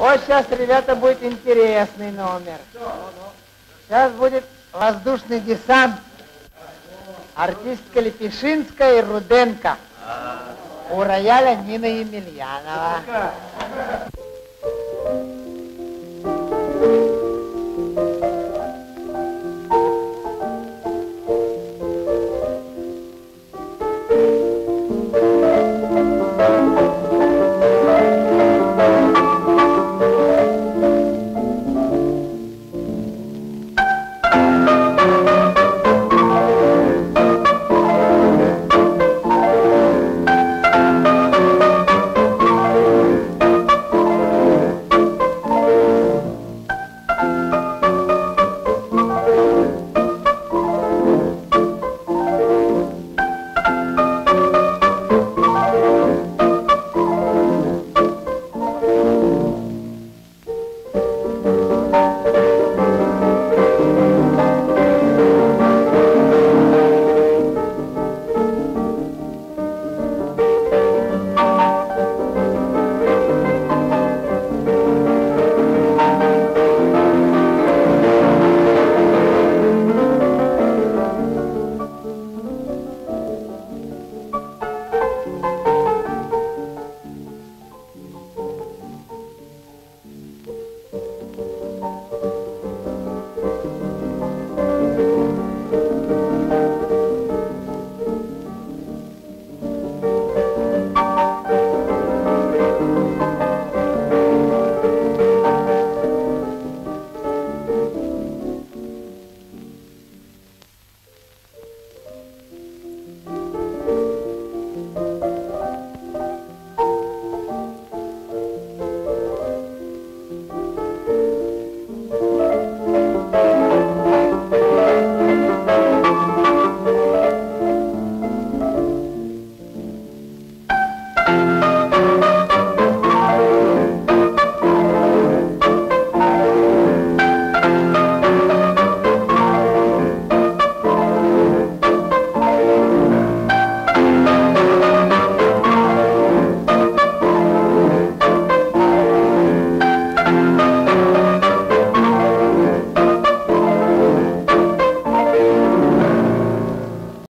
Вот сейчас, ребята, будет интересный номер. Сейчас будет воздушный десант. Артистка Лепешинская и Руденко. У рояля Нина Емельянова.